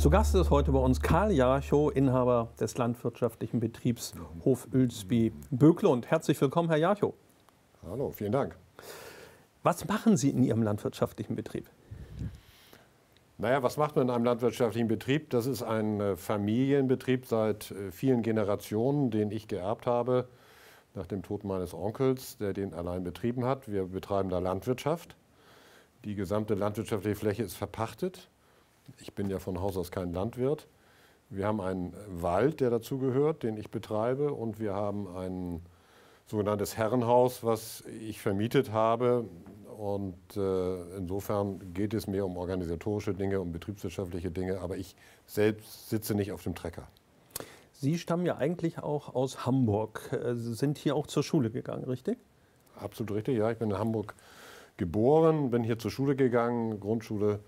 Zu Gast ist heute bei uns Karl Jarchow, Inhaber des landwirtschaftlichen Betriebs Hof Oelsby Bökle. Und herzlich willkommen, Herr Jarchow. Hallo, vielen Dank. Was machen Sie in Ihrem landwirtschaftlichen Betrieb? Naja, was macht man in einem landwirtschaftlichen Betrieb? Das ist ein äh, Familienbetrieb seit äh, vielen Generationen, den ich geerbt habe nach dem Tod meines Onkels, der den allein betrieben hat. Wir betreiben da Landwirtschaft. Die gesamte landwirtschaftliche Fläche ist verpachtet. Ich bin ja von Haus aus kein Landwirt. Wir haben einen Wald, der dazugehört, den ich betreibe, und wir haben ein sogenanntes Herrenhaus, was ich vermietet habe. Und äh, insofern geht es mehr um organisatorische Dinge, um betriebswirtschaftliche Dinge, aber ich selbst sitze nicht auf dem Trecker. Sie stammen ja eigentlich auch aus Hamburg, äh, Sie sind hier auch zur Schule gegangen, richtig? Absolut richtig, ja. Ich bin in Hamburg geboren, bin hier zur Schule gegangen, Grundschule,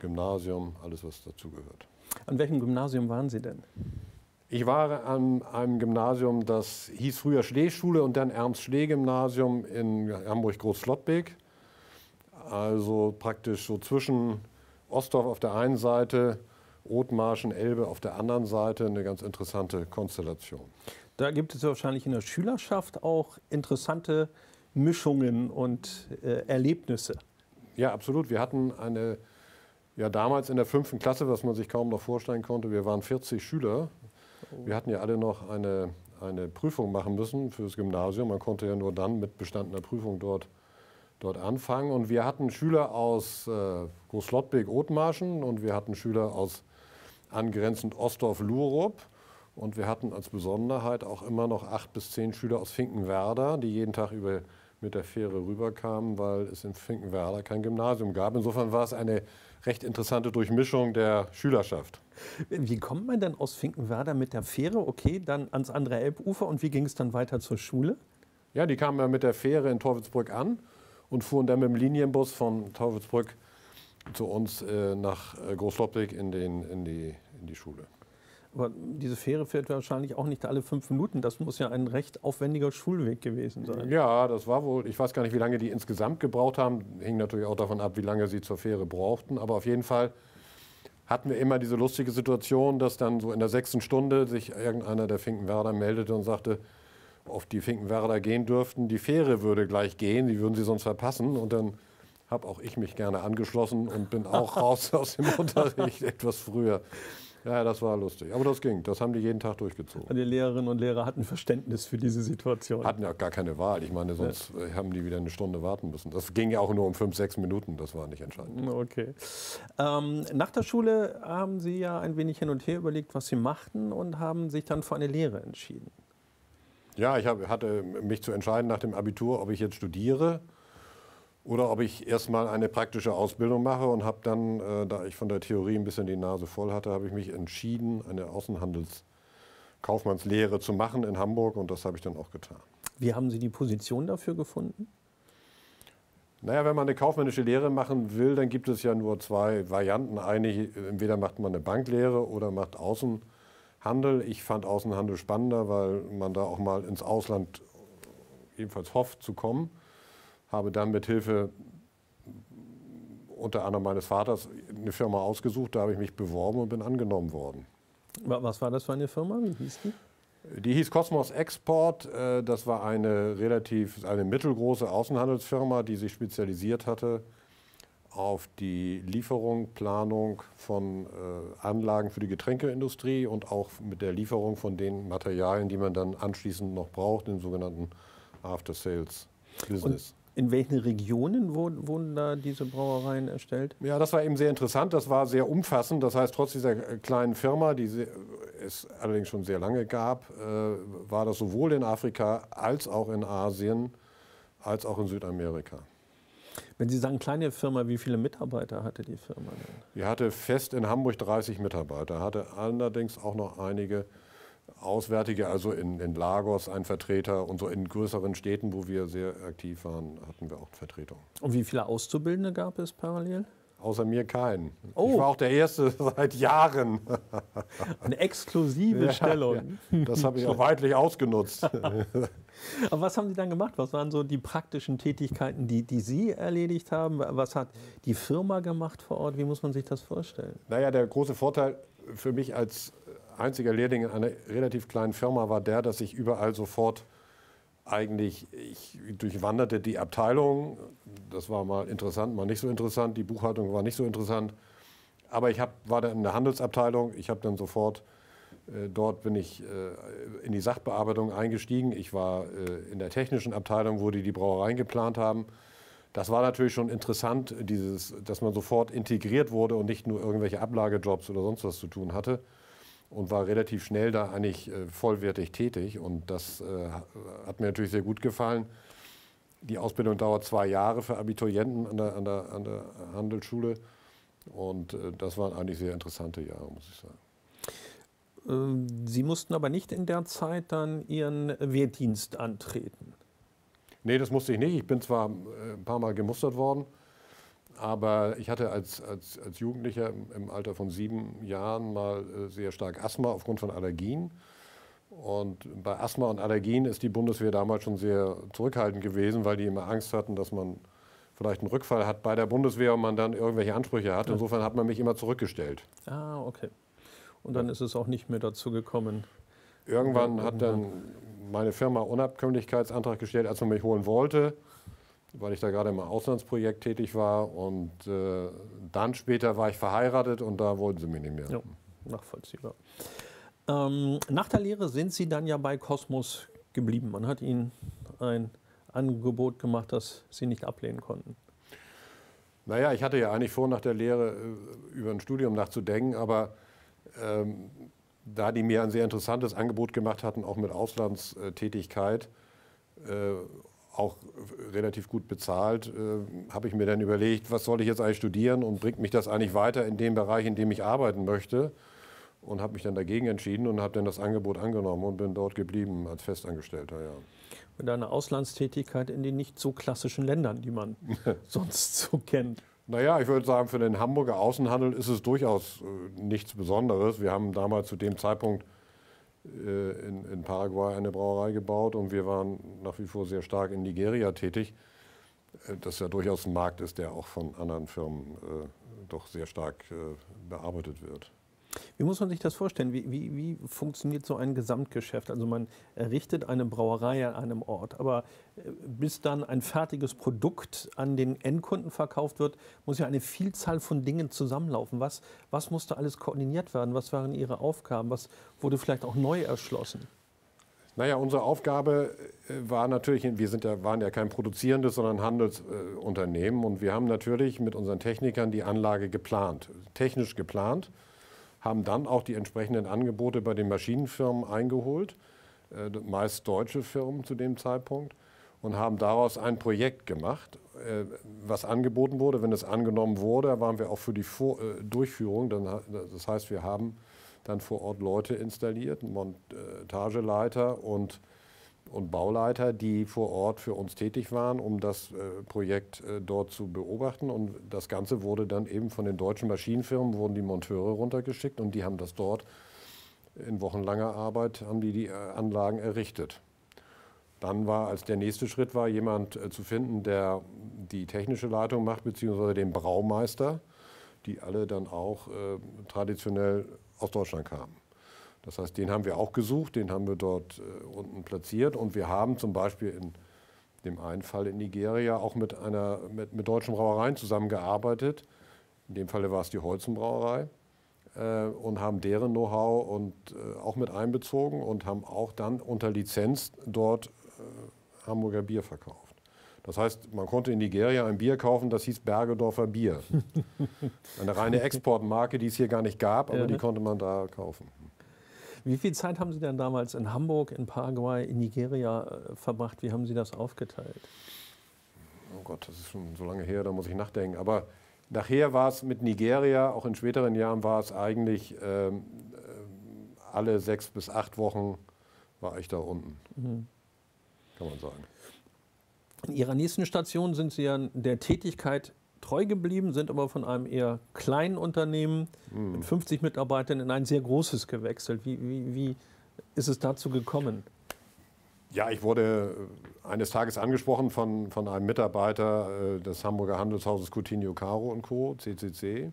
Gymnasium, alles was dazugehört. An welchem Gymnasium waren Sie denn? Ich war an einem Gymnasium, das hieß früher Schlee-Schule und dann Ernst-Schlee-Gymnasium in Hamburg-Groß-Flottbek. Also praktisch so zwischen Ostdorf auf der einen Seite, Othmarschen, Elbe auf der anderen Seite, eine ganz interessante Konstellation. Da gibt es wahrscheinlich in der Schülerschaft auch interessante Mischungen und äh, Erlebnisse. Ja, absolut. Wir hatten eine ja, damals in der fünften Klasse, was man sich kaum noch vorstellen konnte, wir waren 40 Schüler. Wir hatten ja alle noch eine, eine Prüfung machen müssen fürs Gymnasium. Man konnte ja nur dann mit bestandener Prüfung dort, dort anfangen. Und wir hatten Schüler aus äh, Großlottbeek-Othmarschen und wir hatten Schüler aus angrenzend Ostdorf-Lurup. Und wir hatten als Besonderheit auch immer noch acht bis zehn Schüler aus Finkenwerder, die jeden Tag über, mit der Fähre rüberkamen, weil es in Finkenwerder kein Gymnasium gab. Insofern war es eine recht interessante Durchmischung der Schülerschaft. Wie kommt man denn aus Finkenwerder mit der Fähre, okay, dann ans andere Elbufer und wie ging es dann weiter zur Schule? Ja, die kamen ja mit der Fähre in Teufelsbrück an und fuhren dann mit dem Linienbus von Teufelsbrück zu uns äh, nach äh, Großloppig in, in, die, in die Schule. Aber diese Fähre fährt wahrscheinlich auch nicht alle fünf Minuten. Das muss ja ein recht aufwendiger Schulweg gewesen sein. Ja, das war wohl. Ich weiß gar nicht, wie lange die insgesamt gebraucht haben. Hing natürlich auch davon ab, wie lange sie zur Fähre brauchten. Aber auf jeden Fall hatten wir immer diese lustige Situation, dass dann so in der sechsten Stunde sich irgendeiner der Finkenwerder meldete und sagte, auf die Finkenwerder gehen dürften. Die Fähre würde gleich gehen, die würden sie sonst verpassen. Und dann habe auch ich mich gerne angeschlossen und bin auch raus aus dem Unterricht etwas früher. Ja, das war lustig. Aber das ging. Das haben die jeden Tag durchgezogen. Die Lehrerinnen und Lehrer hatten Verständnis für diese Situation. Hatten ja gar keine Wahl. Ich meine, sonst ja. haben die wieder eine Stunde warten müssen. Das ging ja auch nur um fünf, sechs Minuten. Das war nicht entscheidend. Okay. Ähm, nach der Schule haben Sie ja ein wenig hin und her überlegt, was Sie machten und haben sich dann für eine Lehre entschieden. Ja, ich hab, hatte mich zu entscheiden nach dem Abitur, ob ich jetzt studiere oder ob ich erstmal eine praktische Ausbildung mache und habe dann, äh, da ich von der Theorie ein bisschen die Nase voll hatte, habe ich mich entschieden, eine Außenhandelskaufmannslehre zu machen in Hamburg und das habe ich dann auch getan. Wie haben Sie die Position dafür gefunden? Naja, wenn man eine kaufmännische Lehre machen will, dann gibt es ja nur zwei Varianten. Eine, entweder macht man eine Banklehre oder macht Außenhandel. Ich fand Außenhandel spannender, weil man da auch mal ins Ausland jedenfalls hofft zu kommen habe dann mit Hilfe unter anderem meines Vaters eine Firma ausgesucht, da habe ich mich beworben und bin angenommen worden. Was war das für eine Firma? Wie hieß die? Die hieß Cosmos Export. Äh, das war eine relativ, eine mittelgroße Außenhandelsfirma, die sich spezialisiert hatte auf die Lieferung, Planung von äh, Anlagen für die Getränkeindustrie und auch mit der Lieferung von den Materialien, die man dann anschließend noch braucht, den sogenannten After-Sales-Business. In welchen Regionen wurden, da diese Brauereien erstellt? Ja, das war eben sehr interessant. Das war sehr umfassend. Das heißt, trotz dieser kleinen Firma, die es allerdings schon sehr lange gab, äh, war das sowohl in Afrika als auch in Asien als auch in Südamerika. Wenn Sie sagen kleine Firma, wie viele Mitarbeiter hatte die Firma denn? Die hatte fest in Hamburg 30 Mitarbeiter, hatte allerdings auch noch einige Auswärtige, also in, in, Lagos ein Vertreter und so in größeren Städten, wo wir sehr aktiv waren, hatten wir auch Vertretung. Und wie viele Auszubildende gab es parallel? Außer mir keinen. Oh. Ich war auch der Erste seit Jahren. Eine exklusive ja, Stellung. Ja. Das habe ich auch weitlich ausgenutzt. Aber was haben Sie dann gemacht? Was waren so die praktischen Tätigkeiten, die, die Sie erledigt haben? Was hat die Firma gemacht vor Ort? Wie muss man sich das vorstellen? Naja, der große Vorteil für mich als einziger Lehrling in einer relativ kleinen Firma war der, dass ich überall sofort eigentlich, ich durchwanderte die Abteilung. Das war mal interessant, mal nicht so interessant. Die Buchhaltung war nicht so interessant. Aber ich hab, war dann in der Handelsabteilung. Ich habe dann sofort, äh, dort bin ich äh, in die Sachbearbeitung eingestiegen. Ich war äh, in der technischen Abteilung, wo die die Brauereien geplant haben. Das war natürlich schon interessant, dieses, dass man sofort integriert wurde und nicht nur irgendwelche Ablagejobs oder sonst was zu tun hatte und war relativ schnell da eigentlich äh, vollwertig tätig. Und das äh, hat mir natürlich sehr gut gefallen. Die Ausbildung dauert zwei Jahre für Abiturienten an der, an der, an der Handelsschule. Und äh, das waren eigentlich sehr interessante Jahre, muss ich sagen. Ähm, Sie mussten aber nicht in der Zeit dann Ihren Wehrdienst antreten. Nee, das musste ich nicht. Ich bin zwar ein paar Mal gemustert worden, aber ich hatte als, als, als Jugendlicher im, im, Alter von sieben Jahren mal äh, sehr stark Asthma aufgrund von Allergien. Und bei Asthma und Allergien ist die Bundeswehr damals schon sehr zurückhaltend gewesen, weil die immer Angst hatten, dass man vielleicht einen Rückfall hat bei der Bundeswehr und man dann irgendwelche Ansprüche hat. Insofern hat man mich immer zurückgestellt. Ah, okay. Und dann ist es auch nicht mehr dazu gekommen. Irgendwann hat dann meine Firma Unabkömmlichkeitsantrag gestellt, als man mich holen wollte weil ich da gerade im Auslandsprojekt tätig war. Und äh, dann später war ich verheiratet und da wollten sie mich nicht mehr. Ja, nachvollziehbar. Ähm, nach der Lehre sind Sie dann ja bei Cosmos geblieben. Man hat Ihnen ein Angebot gemacht, das Sie nicht ablehnen konnten. Naja, ich hatte ja eigentlich vor, nach der Lehre äh, über ein Studium nachzudenken, aber ähm, da die mir ein sehr interessantes Angebot gemacht hatten, auch mit Auslandstätigkeit, äh, auch relativ gut bezahlt, äh, habe ich mir dann überlegt, was soll ich jetzt eigentlich studieren und bringt mich das eigentlich weiter in dem Bereich, in dem ich arbeiten möchte. Und habe mich dann dagegen entschieden und habe dann das Angebot angenommen und bin dort geblieben als Festangestellter. Ja. Mit einer Auslandstätigkeit in den nicht so klassischen Ländern, die man sonst so kennt. Naja, ich würde sagen, für den Hamburger Außenhandel ist es durchaus äh, nichts Besonderes. Wir haben damals zu dem Zeitpunkt äh, in, in, Paraguay eine Brauerei gebaut und wir waren nach wie vor sehr stark in Nigeria tätig. Äh, das ja durchaus ein Markt ist, der auch von anderen Firmen äh, doch sehr stark äh, bearbeitet wird. Wie muss man sich das vorstellen? Wie, wie, wie, funktioniert so ein Gesamtgeschäft? Also man errichtet eine Brauerei an einem Ort, aber äh, bis dann ein fertiges Produkt an den Endkunden verkauft wird, muss ja eine Vielzahl von Dingen zusammenlaufen. Was, was musste alles koordiniert werden? Was waren Ihre Aufgaben? Was wurde vielleicht auch neu erschlossen? Naja, unsere Aufgabe äh, war natürlich, wir sind ja, waren ja kein produzierendes, sondern Handelsunternehmen und wir haben natürlich mit unseren Technikern die Anlage geplant, technisch geplant haben dann auch die entsprechenden Angebote bei den Maschinenfirmen eingeholt, äh, meist deutsche Firmen zu dem Zeitpunkt, und haben daraus ein Projekt gemacht, äh, was angeboten wurde. Wenn es angenommen wurde, waren wir auch für die Vor äh, Durchführung. das heißt, wir haben dann vor Ort Leute installiert, Montageleiter und und Bauleiter, die vor Ort für uns tätig waren, um das äh, Projekt äh, dort zu beobachten. Und das Ganze wurde dann eben von den deutschen Maschinenfirmen, wurden die Monteure runtergeschickt und die haben das dort in wochenlanger Arbeit, haben die die äh, Anlagen errichtet. Dann war als der nächste Schritt war, jemand äh, zu finden, der die technische Leitung macht, beziehungsweise den Braumeister, die alle dann auch äh, traditionell aus Deutschland kamen. Das heißt, den haben wir auch gesucht, den haben wir dort äh, unten platziert und wir haben zum Beispiel in dem einen Fall in Nigeria auch mit, einer, mit, mit deutschen Brauereien zusammengearbeitet. In dem Falle war es die Holzenbrauerei äh, und haben deren Know-how und äh, auch mit einbezogen und haben auch dann unter Lizenz dort äh, Hamburger Bier verkauft. Das heißt, man konnte in Nigeria ein Bier kaufen, das hieß Bergedorfer Bier. Eine reine Exportmarke, die es hier gar nicht gab, aber ja. die konnte man da kaufen. Wie viel Zeit haben Sie denn damals in Hamburg, in Paraguay, in Nigeria äh, verbracht? Wie haben Sie das aufgeteilt? Oh Gott, das ist schon so lange her, da muss ich nachdenken. Aber nachher war es mit Nigeria, auch in späteren Jahren war es eigentlich ähm, äh, alle sechs bis acht Wochen war ich da unten. Mhm. Kann man sagen. In Ihrer nächsten Station sind Sie ja der Tätigkeit treu geblieben, sind aber von einem eher kleinen Unternehmen mhm. mit 50 Mitarbeitern in ein sehr großes gewechselt. Wie, wie, wie ist es dazu gekommen? Ja, ich wurde äh, eines Tages angesprochen von, von einem Mitarbeiter äh, des Hamburger Handelshauses Coutinho Caro und Co., CCC.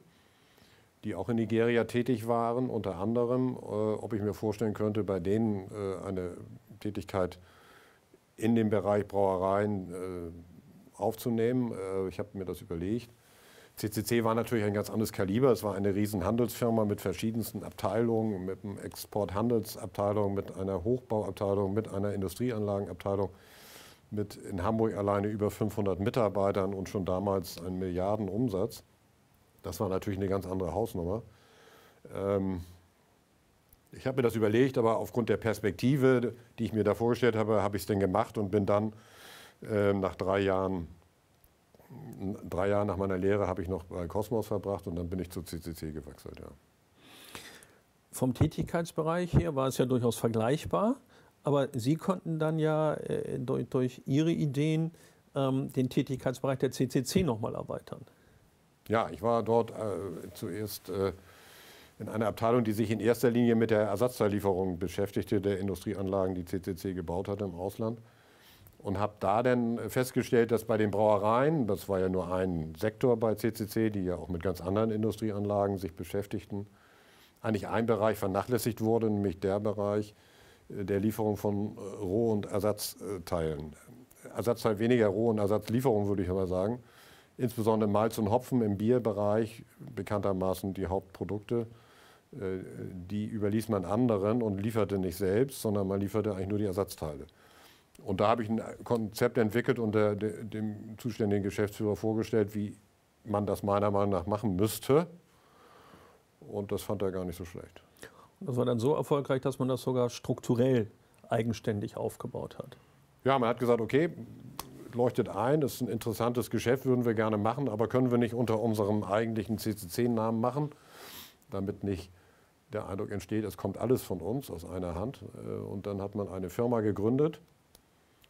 die auch in Nigeria tätig waren, unter anderem, äh, ob ich mir vorstellen könnte, bei denen eine Tätigkeit in dem Bereich Brauereien aufzunehmen. Äh, ich habe mir das überlegt. CCC war natürlich ein ganz anderes Kaliber. Es war eine riesen Handelsfirma mit verschiedensten Abteilungen, mit einer Exporthandelsabteilung, mit einer Hochbauabteilung, mit einer Industrieanlagenabteilung, mit in Hamburg alleine über 500 Mitarbeitern und schon damals einen Milliardenumsatz. Das war natürlich eine ganz andere Hausnummer. Ähm, ich habe mir das überlegt, aber aufgrund der Perspektive, die ich mir da vorgestellt habe, habe ich es denn gemacht und bin dann nach drei Jahren drei Jahre nach meiner Lehre habe ich noch bei Cosmos verbracht und dann bin ich zu CCC gewechselt. Ja. Vom Tätigkeitsbereich her war es ja durchaus vergleichbar, aber Sie konnten dann ja äh, durch, durch, Ihre Ideen ähm, den Tätigkeitsbereich der CCC nochmal erweitern. Ja, ich war dort äh, zuerst äh, in einer Abteilung, die sich in erster Linie mit der Ersatzteillieferung beschäftigte, der Industrieanlagen, die CCC gebaut hat im Ausland und habe da dann festgestellt, dass bei den Brauereien, das war ja nur ein Sektor bei CCC, die ja auch mit ganz anderen Industrieanlagen sich beschäftigten, eigentlich ein Bereich vernachlässigt wurde, nämlich der Bereich äh, der Lieferung von äh, Roh- und Ersatzteilen. Ersatzteil weniger Roh- und Ersatzlieferung, würde ich aber sagen. Insbesondere Malz und Hopfen im Bierbereich, bekanntermaßen die Hauptprodukte, äh, die überließ man anderen und lieferte nicht selbst, sondern man lieferte eigentlich nur die Ersatzteile. Und da habe ich ein Konzept entwickelt und der, dem zuständigen Geschäftsführer vorgestellt, wie man das meiner Meinung nach machen müsste. Und das fand er gar nicht so schlecht. Und das war dann so erfolgreich, dass man das sogar strukturell eigenständig aufgebaut hat. Ja, man hat gesagt, okay, leuchtet ein, das ist ein interessantes Geschäft, würden wir gerne machen, aber können wir nicht unter unserem eigentlichen CCC-Namen machen, damit nicht der Eindruck entsteht, es kommt alles von uns aus einer Hand. Äh, und dann hat man eine Firma gegründet,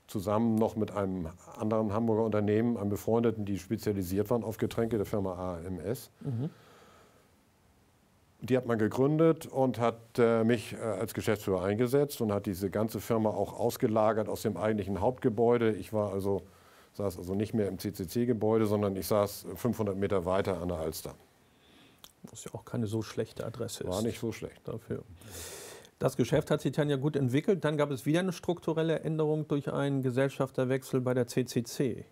zusammen noch mit einem anderen Hamburger Unternehmen, einem befreundeten, die spezialisiert waren auf Getränke, der Firma AMS. Mhm. Die hat man gegründet und hat äh, mich äh, als Geschäftsführer eingesetzt und hat diese ganze Firma auch ausgelagert aus dem eigentlichen Hauptgebäude. Ich war also, saß also nicht mehr im CCC-Gebäude, sondern ich saß 500 Meter weiter an der Alster. Was ja auch keine so schlechte Adresse ist. War nicht so schlecht. Dafür. Das Geschäft hat sich dann ja gut entwickelt. Dann gab es wieder eine strukturelle Änderung durch einen Gesellschafterwechsel bei der CCC.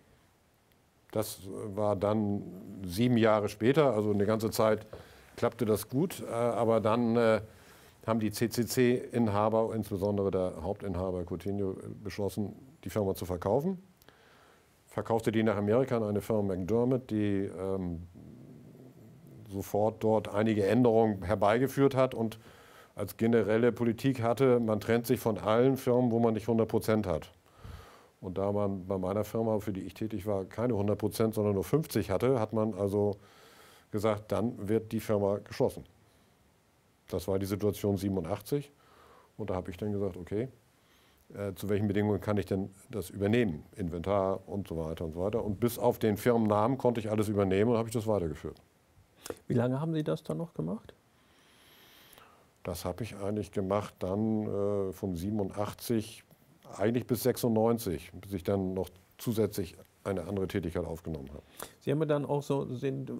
Das war dann sieben Jahre später, also eine ganze Zeit klappte das gut. Äh, aber dann äh, haben die CCC-Inhaber, insbesondere der Hauptinhaber Coutinho, beschlossen, die Firma zu verkaufen. Verkaufte die nach Amerika an eine Firma McDermott, die ähm, sofort dort einige Änderungen herbeigeführt hat und als generelle Politik hatte, man trennt sich von allen Firmen, wo man nicht 100 Prozent hat. Und da man bei meiner Firma, für die ich tätig war, keine 100 Prozent, sondern nur 50 hatte, hat man also gesagt, dann wird die Firma geschlossen. Das war die Situation 87. Und da habe ich dann gesagt, okay, äh, zu welchen Bedingungen kann ich denn das übernehmen? Inventar und so weiter und so weiter. Und bis auf den Firmennamen konnte ich alles übernehmen und habe ich das weitergeführt. Wie lange haben Sie das dann noch gemacht? Das habe ich eigentlich gemacht dann äh, von 87 eigentlich bis 96, bis ich dann noch zusätzlich eine andere Tätigkeit aufgenommen habe. Sie haben dann auch so sind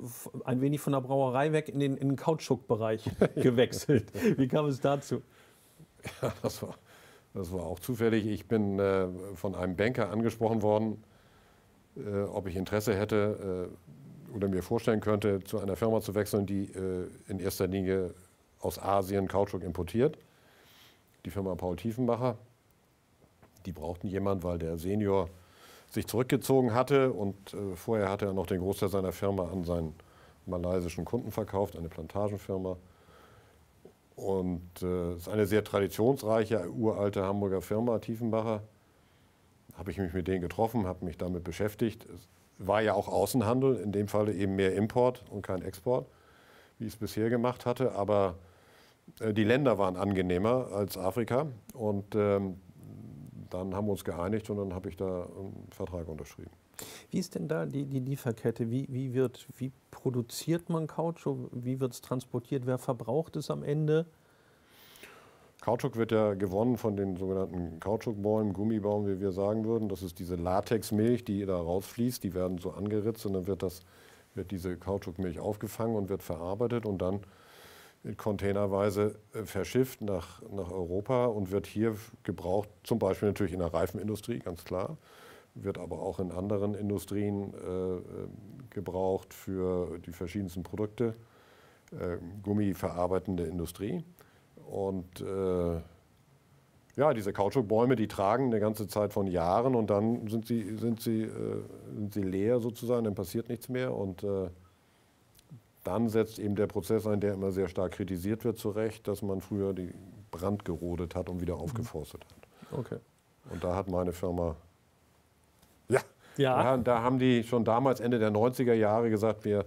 ein wenig von der Brauerei weg in den, in den Kautschukbereich gewechselt. Wie kam es dazu? Ja, das war, das war auch zufällig. Ich bin äh, von einem Banker angesprochen worden, äh, ob ich Interesse hätte äh, oder mir vorstellen könnte, zu einer Firma zu wechseln, die äh, in erster Linie aus Asien Kautschuk importiert. Die Firma Paul Tiefenbacher. Die brauchten jemanden, weil der Senior sich zurückgezogen hatte und äh, vorher hatte er noch den Großteil seiner Firma an seinen malaysischen Kunden verkauft, eine Plantagenfirma. Und es äh, ist eine sehr traditionsreiche, uralte Hamburger Firma, Tiefenbacher. Habe ich mich mit denen getroffen, habe mich damit beschäftigt. Es war ja auch Außenhandel, in dem Fall eben mehr Import und kein Export, wie ich es bisher gemacht hatte. Aber die Länder waren angenehmer als Afrika. Und ähm, dann haben wir uns geeinigt und dann habe ich da einen Vertrag unterschrieben. Wie ist denn da die, die Lieferkette? Wie, wie, wird, wie produziert man Kautschuk? Wie wird es transportiert? Wer verbraucht es am Ende? Kautschuk wird ja gewonnen von den sogenannten Kautschukbäumen, Gummibaum, wie wir sagen würden. Das ist diese Latexmilch, die da rausfließt. Die werden so angeritzt und dann wird das wird diese Kautschukmilch aufgefangen und wird verarbeitet und dann containerweise äh, verschifft nach, nach Europa und wird hier gebraucht, zum Beispiel natürlich in der Reifenindustrie, ganz klar, wird aber auch in anderen Industrien äh, gebraucht für die verschiedensten Produkte, äh, gummiverarbeitende Industrie. Und äh, ja, diese Kautschukbäume, die tragen eine ganze Zeit von Jahren und dann sind sie, sind sie, äh, sind sie leer sozusagen, dann passiert nichts mehr. Und äh, dann setzt eben der Prozess ein, der immer sehr stark kritisiert wird, zu Recht, dass man früher die Brand gerodet hat und wieder mhm. aufgeforstet hat. Okay. Und da hat meine Firma, ja, ja. Da, da haben die schon damals Ende der 90er Jahre gesagt, wir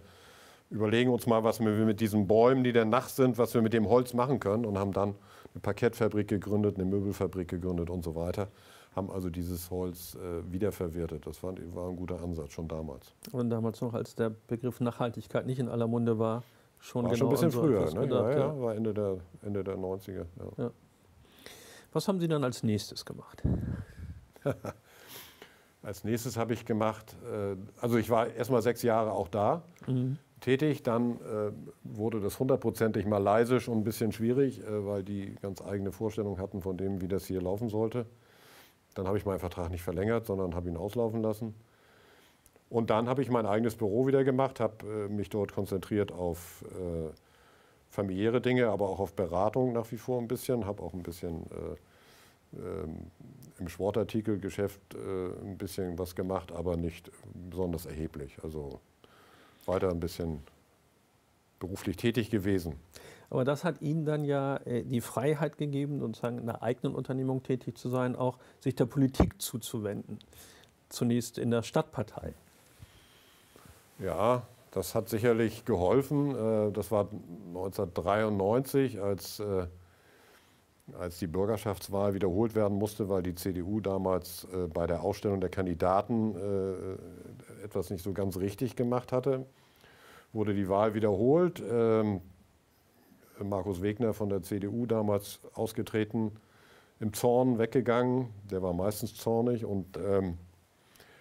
überlegen uns mal, was wir mit diesen Bäumen, die dann nachts sind, was wir mit dem Holz machen können und haben dann eine Parkettfabrik gegründet, eine Möbelfabrik gegründet und so weiter. Haben also dieses Holz äh, wiederverwertet. Das war, war, ein guter Ansatz schon damals. Und damals noch, als der Begriff Nachhaltigkeit nicht in aller Munde war, schon war genau schon ein bisschen so früher. Ne? Gedacht, ja, ja, war Ende der, Ende der 90er. Ja. Was haben Sie dann als nächstes gemacht? als nächstes habe ich gemacht, äh, also ich war erst mal sechs Jahre auch da. Mhm tätig. Dann äh, wurde das hundertprozentig malaysisch und ein bisschen schwierig, äh, weil die ganz eigene Vorstellung hatten von dem, wie das hier laufen sollte. Dann habe ich meinen Vertrag nicht verlängert, sondern habe ihn auslaufen lassen. Und dann habe ich mein eigenes Büro wieder gemacht, habe äh, mich dort konzentriert auf äh, familiäre Dinge, aber auch auf Beratung nach wie vor ein bisschen, habe auch ein bisschen äh, ähm, im Sportartikelgeschäft äh, ein bisschen was gemacht, aber nicht besonders erheblich. Also weiter ein bisschen beruflich tätig gewesen. Aber das hat Ihnen dann ja äh, die Freiheit gegeben, sozusagen in einer eigenen Unternehmung tätig zu sein, auch sich der Politik zuzuwenden. Zunächst in der Stadtpartei. Ja, das hat sicherlich geholfen. Äh, das war 1993, als, äh, als die Bürgerschaftswahl wiederholt werden musste, weil die CDU damals bei der Ausstellung der Kandidaten etwas nicht so ganz richtig gemacht hatte, wurde die Wahl wiederholt. Markus Wegner von der CDU damals ausgetreten, im Zorn weggegangen. Der war meistens zornig und ähm,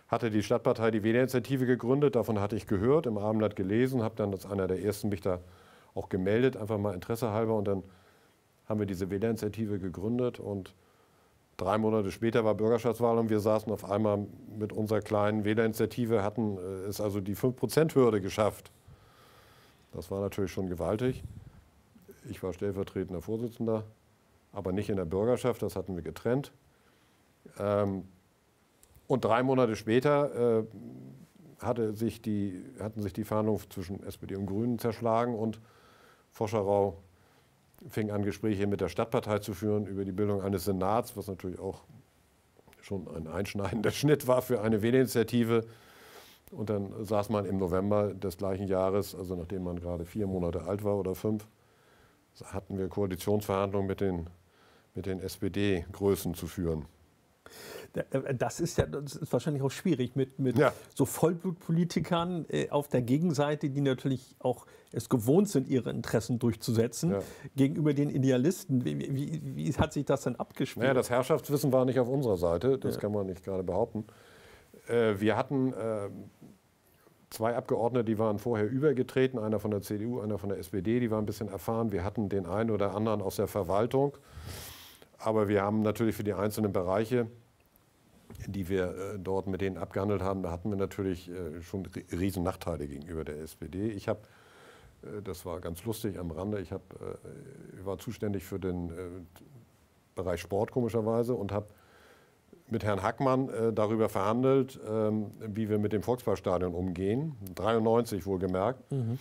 hatte die Stadtpartei die Wählerinitiative gegründet. Davon hatte ich gehört, im Abendblatt gelesen, habe dann als einer der ersten mich da auch gemeldet, einfach mal Interesse halber. Und dann haben wir diese Wählerinitiative gegründet und Drei Monate später war Bürgerschaftswahl und wir saßen auf einmal mit unserer kleinen Wählerinitiative, hatten äh, es also die 5%-Hürde geschafft. Das war natürlich schon gewaltig. Ich war stellvertretender Vorsitzender, aber nicht in der Bürgerschaft, das hatten wir getrennt. Ähm, und drei Monate später äh, hatte sich die, hatten sich die Verhandlungen zwischen SPD und Grünen zerschlagen und Foscherau fing an, Gespräche mit der Stadtpartei zu führen über die Bildung eines Senats, was natürlich auch schon ein einschneidender Schnitt war für eine Wählerinitiative. Und dann saß man im November des gleichen Jahres, also nachdem man gerade vier Monate alt war oder fünf, hatten wir Koalitionsverhandlungen mit den, mit den SPD-Größen zu führen. Das ist ja das ist wahrscheinlich auch schwierig mit, mit ja. so Vollblutpolitikern äh, auf der Gegenseite, die natürlich auch es gewohnt sind, ihre Interessen durchzusetzen, ja. gegenüber den Idealisten. Wie, wie, wie, hat sich das denn abgespielt? Naja, das Herrschaftswissen war nicht auf unserer Seite, das ja. kann man nicht gerade behaupten. Äh, wir hatten äh, zwei Abgeordnete, die waren vorher übergetreten, einer von der CDU, einer von der SPD, die waren ein bisschen erfahren. Wir hatten den einen oder anderen aus der Verwaltung. Aber wir haben natürlich für die einzelnen Bereiche die wir äh, dort mit denen abgehandelt haben, da hatten wir natürlich äh, schon riesen Nachteile gegenüber der SPD. Ich habe, äh, das war ganz lustig am Rande, ich hab, war zuständig für den Bereich Sport komischerweise und habe mit Herrn Hackmann darüber verhandelt, ähm, wie wir mit dem Volksparkstadion umgehen, 93 wohlgemerkt, mhm.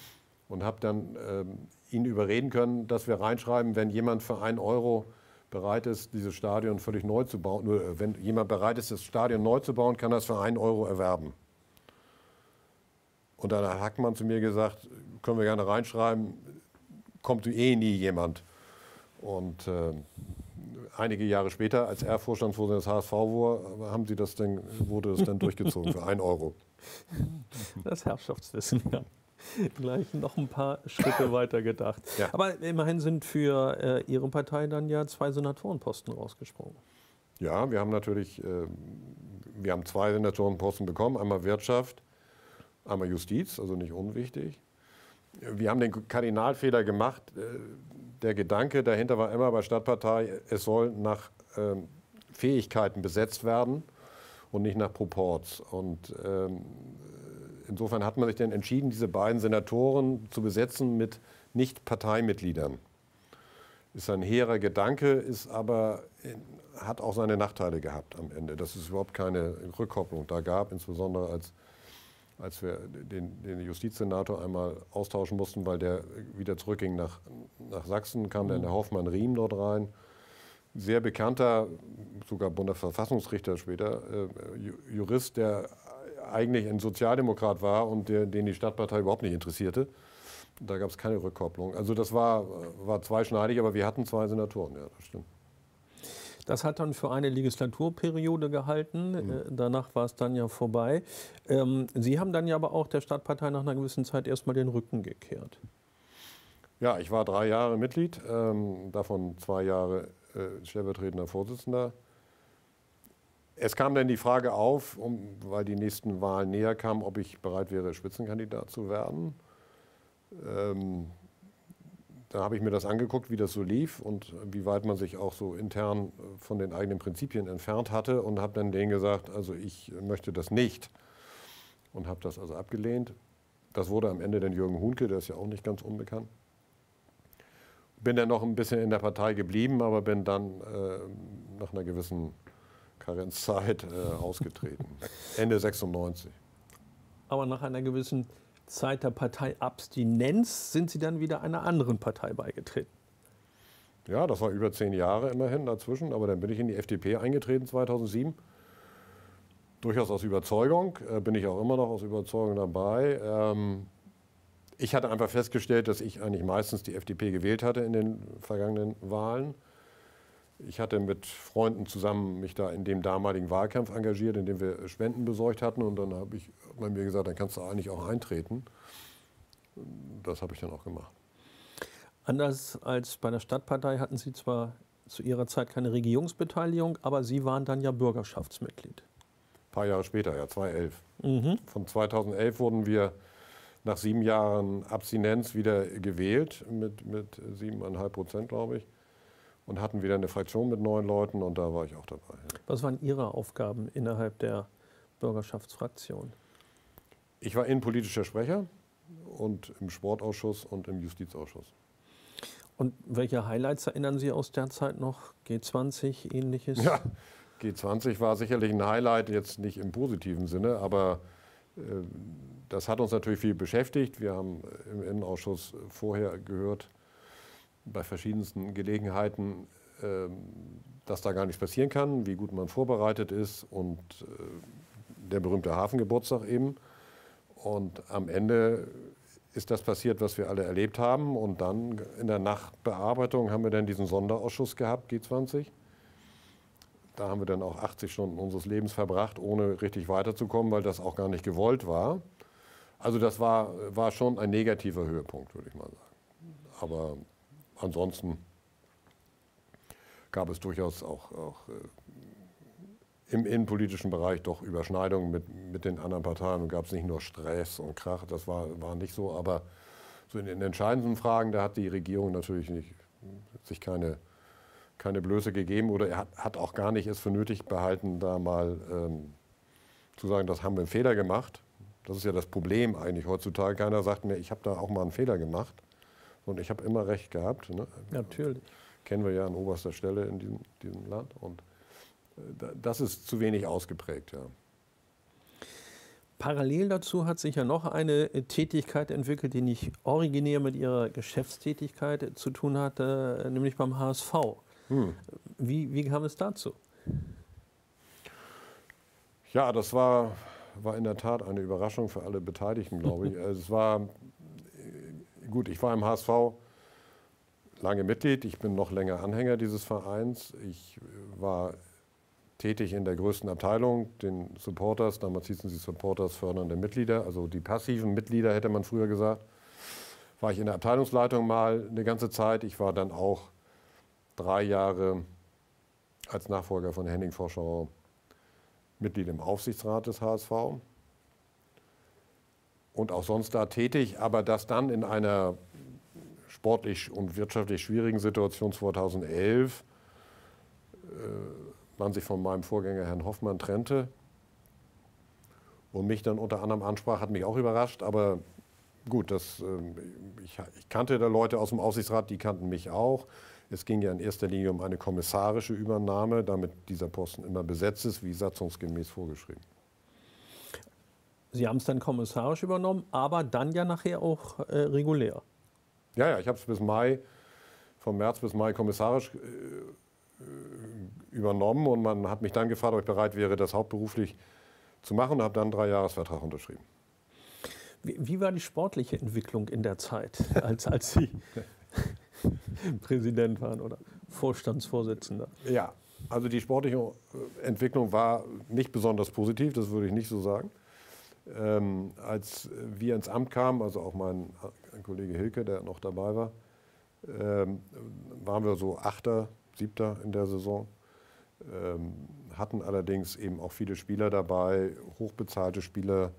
und habe dann ähm, ihn überreden können, dass wir reinschreiben, wenn jemand für einen Euro bereit ist, dieses Stadion völlig neu zu bauen, nur äh, wenn jemand bereit ist, das Stadion neu zu bauen, kann das für einen Euro erwerben. Und dann hat Hackmann zu mir gesagt, können wir gerne reinschreiben, kommt eh nie jemand. Und äh, einige Jahre später, als er Vorstandsvorsitzender des HSV war, haben sie das dann, wurde das dann durchgezogen für einen Euro. Das Herrschaftswissen, ja. gleich noch ein paar Schritte weiter gedacht. Ja. Aber immerhin sind für äh, Ihre Partei dann ja zwei Senatorenposten rausgesprungen. Ja, wir haben natürlich, äh, wir haben zwei Senatorenposten bekommen, einmal Wirtschaft einmal Justiz, also nicht unwichtig. Wir haben den Kardinalfehler gemacht. Äh, der Gedanke dahinter war immer bei Stadtpartei, es soll nach ähm, Fähigkeiten besetzt werden und nicht nach Proports. Und ähm, insofern hat man sich dann entschieden, diese beiden Senatoren zu besetzen mit Nicht-Parteimitgliedern. Ist ein hehrer Gedanke, ist aber, hat auch seine Nachteile gehabt am Ende, dass es überhaupt keine Rückkopplung da gab, insbesondere als, als wir den, den Justizsenator einmal austauschen mussten, weil der wieder zurückging nach, nach Sachsen, kam mhm. dann der Hoffmann Riem dort rein sehr bekannter, sogar Bundesverfassungsrichter später, äh, Jurist, der eigentlich ein Sozialdemokrat war und der, den die Stadtpartei überhaupt nicht interessierte. Da gab es keine Rückkopplung. Also das war, war zweischneidig, aber wir hatten zwei Senatoren, ja, das stimmt. Das hat dann für eine Legislaturperiode gehalten. Mhm. Äh, danach war es dann ja vorbei. Ähm, Sie haben dann ja aber auch der Stadtpartei nach einer gewissen Zeit erstmal den Rücken gekehrt. Ja, ich war drei Jahre Mitglied, ähm, davon zwei Jahre äh, stellvertretender Vorsitzender. Es kam dann die Frage auf, um, weil die nächsten Wahlen näher kamen, ob ich bereit wäre, Spitzenkandidat zu werden. Ähm, da habe ich mir das angeguckt, wie das so lief und wie weit man sich auch so intern von den eigenen Prinzipien entfernt hatte und habe dann denen gesagt, also ich möchte das nicht und habe das also abgelehnt. Das wurde am Ende dann Jürgen Hunke, der ist ja auch nicht ganz unbekannt. Bin dann noch ein bisschen in der Partei geblieben, aber bin dann äh, nach einer gewissen Karenzzeit äh, ausgetreten. Ende 96. Aber nach einer gewissen Zeit der Parteiabstinenz sind Sie dann wieder einer anderen Partei beigetreten. Ja, das war über zehn Jahre immerhin dazwischen, aber dann bin ich in die FDP eingetreten 2007. Durchaus aus Überzeugung, äh, bin ich auch immer noch aus Überzeugung dabei. Ähm, ich hatte einfach festgestellt, dass ich eigentlich meistens die FDP gewählt hatte in den vergangenen Wahlen. Ich hatte mit Freunden zusammen mich da in dem damaligen Wahlkampf engagiert, in dem wir Spenden besorgt hatten. Und dann habe ich bei mir gesagt, dann kannst du eigentlich auch eintreten. Das habe ich dann auch gemacht. Anders als bei der Stadtpartei hatten Sie zwar zu Ihrer Zeit keine Regierungsbeteiligung, aber Sie waren dann ja Bürgerschaftsmitglied. Ein paar Jahre später, ja, 2011. Mhm. Von 2011 wurden wir nach sieben Jahren Abstinenz wieder gewählt, mit, mit siebeneinhalb Prozent, glaube ich und hatten wieder eine Fraktion mit neun Leuten und da war ich auch dabei. Was waren Ihre Aufgaben innerhalb der Bürgerschaftsfraktion? Ich war innenpolitischer Sprecher und im Sportausschuss und im Justizausschuss. Und welche Highlights erinnern Sie aus der Zeit noch? G20, ähnliches? Ja, G20 war sicherlich ein Highlight, jetzt nicht im positiven Sinne, aber äh, das hat uns natürlich viel beschäftigt. Wir haben im Innenausschuss vorher gehört, bei verschiedensten Gelegenheiten, ähm, dass da gar nichts passieren kann, wie gut man vorbereitet ist und äh, der berühmte Hafengeburtstag eben. Und am Ende ist das passiert, was wir alle erlebt haben. Und dann in der Nachtbearbeitung haben wir dann diesen Sonderausschuss gehabt, G20. Da haben wir dann auch 80 Stunden unseres Lebens verbracht, ohne richtig weiterzukommen, weil das auch gar nicht gewollt war. Also das war, war schon ein negativer Höhepunkt, würde ich mal sagen. Aber ansonsten gab es durchaus auch, auch äh, im innenpolitischen Bereich doch Überschneidungen mit, mit den anderen Parteien und gab es nicht nur Stress und Krach, das war, war nicht so, aber so in den entscheidenden Fragen, da hat die Regierung natürlich nicht, sich keine, keine Blöße gegeben oder er hat, hat auch gar nicht es für nötig behalten, da mal ähm, zu sagen, das haben wir einen Fehler gemacht. Das ist ja das Problem eigentlich heutzutage. Keiner sagt mir, ich habe da auch mal einen Fehler gemacht. Und ich habe immer recht gehabt. Ne? Natürlich. Kennen wir ja an oberster Stelle in diesem, diesem Land. Und äh, das ist zu wenig ausgeprägt, ja. Parallel dazu hat sich ja noch eine Tätigkeit entwickelt, die nicht originär mit Ihrer Geschäftstätigkeit zu tun hatte, nämlich beim HSV. Hm. Wie, wie kam es dazu? Ja, das war, war in der Tat eine Überraschung für alle Beteiligten, glaube ich. es war gut, ich war im HSV lange Mitglied, ich bin noch länger Anhänger dieses Vereins. Ich war tätig in der größten Abteilung, den Supporters, damals hießen sie Supporters fördernde Mitglieder, also die passiven Mitglieder hätte man früher gesagt. War ich in der Abteilungsleitung mal eine ganze Zeit. Ich war dann auch drei Jahre als Nachfolger von Henning Vorschauer Mitglied im Aufsichtsrat des HSV. Und auch sonst da tätig, aber das dann in einer sportlich und wirtschaftlich schwierigen Situation 2011 äh, man sich von meinem Vorgänger Herrn Hoffmann trennte und mich dann unter anderem ansprach, hat mich auch überrascht, aber gut, das, ähm, ich, ich kannte da Leute aus dem Aufsichtsrat, die kannten mich auch. Es ging ja in erster Linie um eine kommissarische Übernahme, damit dieser Posten immer besetzt ist, wie satzungsgemäß vorgeschrieben. Sie haben es dann kommissarisch übernommen, aber dann ja nachher auch äh, regulär. Ja, ja, ich habe es bis Mai, vom März bis Mai kommissarisch äh, übernommen und man hat mich dann gefragt, ob ich bereit wäre, das hauptberuflich zu machen und habe dann einen Dreijahresvertrag unterschrieben. Wie, wie, war die sportliche Entwicklung in der Zeit, als, als Sie Präsident waren oder Vorstandsvorsitzender? Ja, also die sportliche Entwicklung war nicht besonders positiv, das würde ich nicht so sagen. Ähm, als wir ins Amt kamen, also auch mein, Kollege Hilke, der noch dabei war, ähm, waren wir so Achter, Siebter in der Saison. Ähm, hatten allerdings eben auch viele Spieler dabei, hochbezahlte Spieler,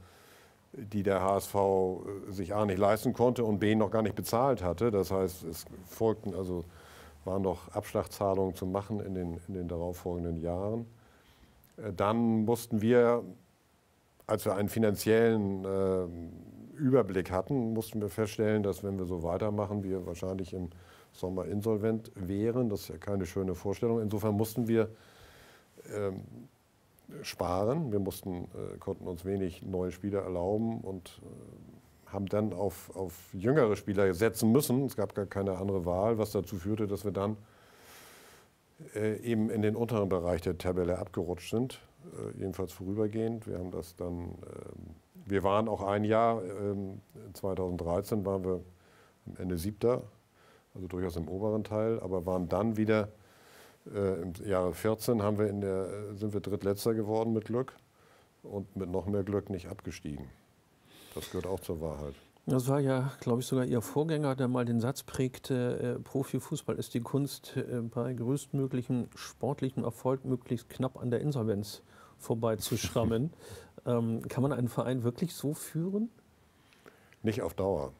die der HSV äh, sich A nicht leisten konnte und B noch gar nicht bezahlt hatte. Das heißt, es folgten also waren noch Abschlagszahlungen zu machen in den, in den darauffolgenden Jahren. Äh, dann mussten wir, als wir einen finanziellen äh, Überblick hatten, mussten wir feststellen, dass wenn wir so weitermachen, wir wahrscheinlich im Sommer insolvent wären. Das ist ja keine schöne Vorstellung. Insofern mussten wir ähm, sparen. Wir mussten, äh, konnten uns wenig neue Spieler erlauben und äh, haben dann auf, auf jüngere Spieler setzen müssen. Es gab gar keine andere Wahl, was dazu führte, dass wir dann äh, eben in den unteren Bereich der Tabelle abgerutscht sind, jedenfalls vorübergehend. Wir haben das dann, ähm, wir waren auch ein Jahr, 2013 ähm, waren wir am Ende siebter, also durchaus im oberen Teil, aber waren dann wieder äh, Im Jahre 14 haben wir in der, sind wir Drittletzter geworden mit Glück und mit noch mehr Glück nicht abgestiegen. Das gehört auch zur Wahrheit. Das war ja, glaube ich, sogar Ihr Vorgänger, der mal den Satz prägte, äh, Profifußball ist die Kunst, äh, bei größtmöglichem sportlichem Erfolg möglichst knapp an der Insolvenz vorbeizuschrammen. ähm, kann man einen Verein wirklich so führen? Nicht auf Dauer.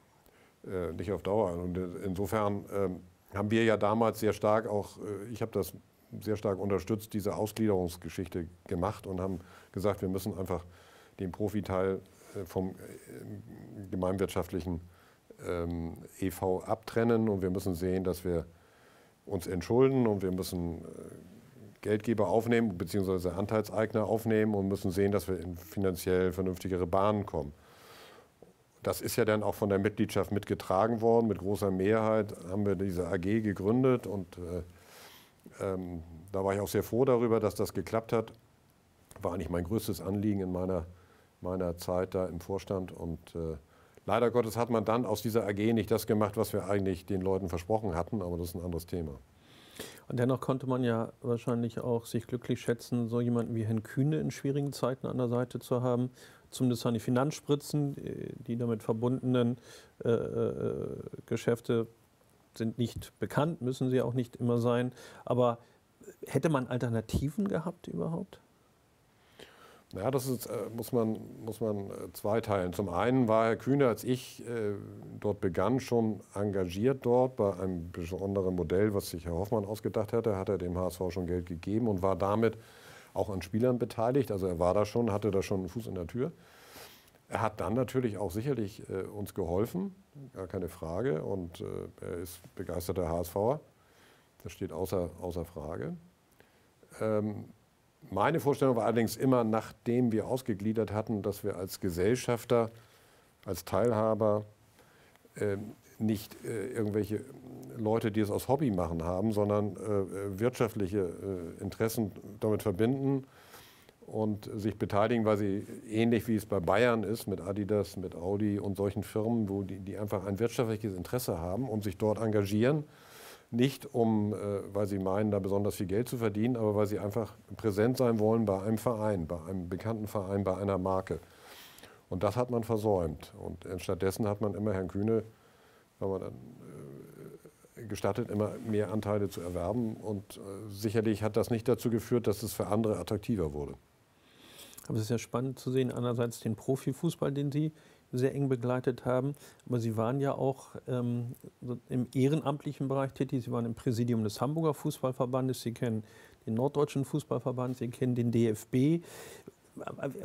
Äh, nicht auf Dauer. Und insofern ähm, haben wir ja damals sehr stark auch, äh, ich habe das sehr stark unterstützt, diese Ausgliederungsgeschichte gemacht und haben gesagt, wir müssen einfach den Profiteil äh, vom äh, gemeinwirtschaftlichen ähm, EV abtrennen und wir müssen sehen, dass wir uns entschulden und wir müssen Geldgeber aufnehmen bzw. Anteilseigner aufnehmen und müssen sehen, dass wir in finanziell vernünftigere Bahnen kommen. Das ist ja dann auch von der Mitgliedschaft mitgetragen worden. Mit großer Mehrheit haben wir diese AG gegründet und äh, ähm, da war ich auch sehr froh darüber, dass das geklappt hat. War eigentlich mein größtes Anliegen in meiner, meiner Zeit da im Vorstand. Und äh, leider Gottes hat man dann aus dieser AG nicht das gemacht, was wir eigentlich den Leuten versprochen hatten, aber das ist ein anderes Thema. Und dennoch konnte man ja wahrscheinlich auch sich glücklich schätzen, so jemanden wie Herrn Kühne in schwierigen Zeiten an der Seite zu haben. Zumindest an die Finanzspritzen, äh, die damit verbundenen äh, äh, Geschäfte sind nicht bekannt, müssen sie auch nicht immer sein. Aber hätte man Alternativen gehabt überhaupt? Ja, das ist, äh, muss man, muss man äh, zweiteilen. Zum einen war Herr Kühne, als ich äh, dort begann, schon engagiert dort bei einem besonderen Modell, was sich Herr Hoffmann ausgedacht hatte. Hat er dem HSV schon Geld gegeben und war damit auch an Spielern beteiligt. Also er war da schon, hatte da schon einen Fuß in der Tür. Er hat dann natürlich auch sicherlich äh, uns geholfen, gar keine Frage. Und äh, er ist begeisterter HSVer. Das steht außer, außer Frage. Ähm, meine Vorstellung war allerdings immer, nachdem wir ausgegliedert hatten, dass wir als Gesellschafter, als Teilhaber äh, nicht äh, irgendwelche Leute, die es aus Hobby machen haben, sondern äh, wirtschaftliche äh, Interessen damit verbinden und sich beteiligen, weil sie ähnlich wie es bei Bayern ist, mit Adidas, mit Audi und solchen Firmen, wo die, die einfach ein wirtschaftliches Interesse haben und sich dort engagieren nicht um, äh, weil sie meinen, da besonders viel Geld zu verdienen, aber weil sie einfach präsent sein wollen bei einem Verein, bei einem bekannten Verein, bei einer Marke. Und das hat man versäumt. Und stattdessen hat man immer Herrn Kühne, dann äh, gestattet, immer mehr Anteile zu erwerben. Und äh, sicherlich hat das nicht dazu geführt, dass es für andere attraktiver wurde. Aber es ist ja spannend zu sehen, einerseits den Profifußball, den Sie sehr eng begleitet haben. Aber Sie waren ja auch ähm, im ehrenamtlichen Bereich tätig. Sie waren im Präsidium des Hamburger Fußballverbandes. Sie kennen den Norddeutschen Fußballverband, Sie kennen den DFB.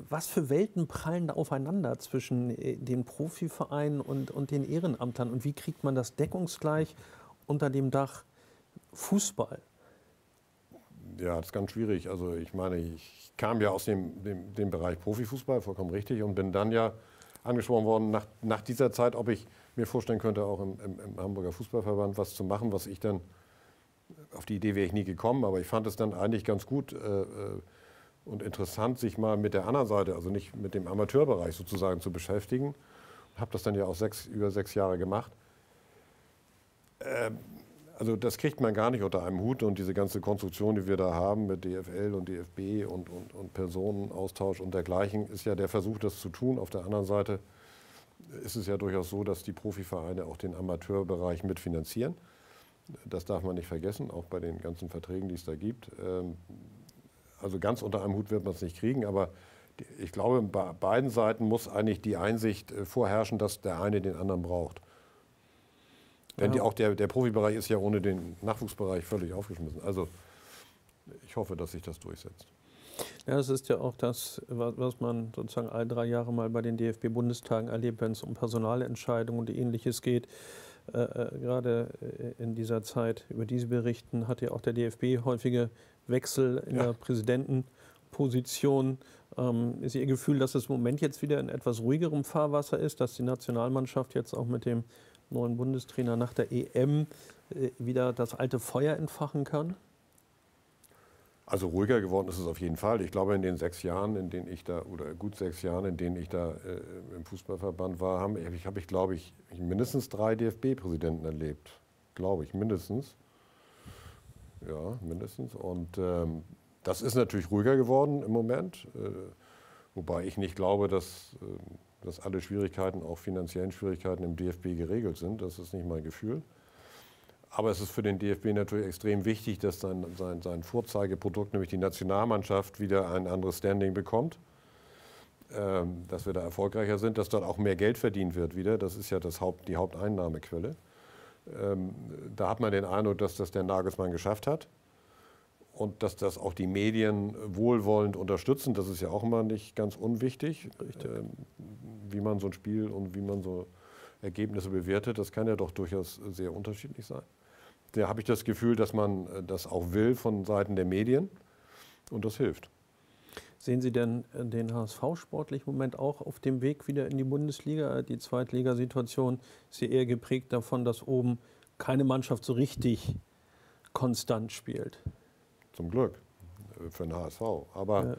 Was für Welten prallen da aufeinander zwischen äh, den Profivereinen und, und den Ehrenamtern? Und wie kriegt man das deckungsgleich unter dem Dach Fußball? Ja, das ist ganz schwierig. Also ich meine, ich kam ja aus dem, dem, dem Bereich Profifußball, vollkommen richtig, und bin dann ja angesprochen worden nach, nach dieser Zeit, ob ich mir vorstellen könnte, auch im, im, im Hamburger Fußballverband was zu machen, was ich dann, auf die Idee wäre ich nie gekommen, aber ich fand es dann eigentlich ganz gut äh, äh und interessant, sich mal mit der anderen Seite, also nicht mit dem Amateurbereich sozusagen zu beschäftigen. Habe das dann ja auch sechs, über sechs Jahre gemacht. Ähm, also das kriegt man gar nicht unter einem Hut und diese ganze Konstruktion, die wir da haben mit DFL und DFB und, und, und Personenaustausch und dergleichen, ist ja der Versuch, das zu tun. Auf der anderen Seite ist es ja durchaus so, dass die Profivereine auch den Amateurbereich mitfinanzieren. Das darf man nicht vergessen, auch bei den ganzen Verträgen, die es da gibt. Ähm, also ganz unter einem Hut wird man es nicht kriegen, aber ich glaube, bei beiden Seiten muss eigentlich die Einsicht äh, vorherrschen, dass der eine den anderen braucht. Denn die, auch der, der Profibereich ist ja ohne den Nachwuchsbereich völlig aufgeschmissen. Also ich hoffe, dass sich das durchsetzt. Ja, es ist ja auch das, was man sozusagen alle drei Jahre mal bei den DFB-Bundestagen erlebt, wenn es um Personalentscheidungen und ähnliches geht. Äh, äh, gerade äh, in dieser Zeit, über diese berichten, hat ja auch der DFB häufige Wechsel in ja. der Präsidentenposition. Ähm, ist Ihr Gefühl, dass es im Moment jetzt wieder in etwas ruhigerem Fahrwasser ist, dass die Nationalmannschaft jetzt auch mit dem neuen Bundestrainer nach der EM äh, wieder das alte Feuer entfachen kann? Also ruhiger geworden ist es auf jeden Fall. Ich glaube, in den sechs Jahren, in denen ich da, oder gut sechs Jahren, in denen ich da äh, im Fußballverband war, habe ich, hab ich, glaube ich, mindestens drei DFB-Präsidenten erlebt. Glaube ich, mindestens. Ja, mindestens. Und ähm, das ist natürlich ruhiger geworden im Moment. Äh, wobei ich nicht glaube, dass äh, dass alle Schwierigkeiten, auch finanziellen Schwierigkeiten im DFB geregelt sind. Das ist nicht mein Gefühl. Aber es ist für den DFB natürlich extrem wichtig, dass sein, sein, sein Vorzeigeprodukt, nämlich die Nationalmannschaft, wieder ein anderes Standing bekommt. Ähm, dass wir da erfolgreicher sind, dass dort auch mehr Geld verdient wird wieder. Das ist ja das Haupt, die Haupteinnahmequelle. Ähm, da hat man den Eindruck, dass das der Nagelsmann geschafft hat und dass das auch die Medien wohlwollend unterstützen. Das ist ja auch immer nicht ganz unwichtig, äh, wie man so ein Spiel und wie man so Ergebnisse bewertet. Das kann ja doch durchaus sehr unterschiedlich sein. Da habe ich das Gefühl, dass man äh, das auch will von Seiten der Medien und das hilft. Sehen Sie denn äh, den HSV sportlich im Moment auch auf dem Weg wieder in die Bundesliga? Die Zweitligasituation ist ja eher geprägt davon, dass oben keine Mannschaft so richtig konstant spielt. Zum Glück äh, für den HSV. Aber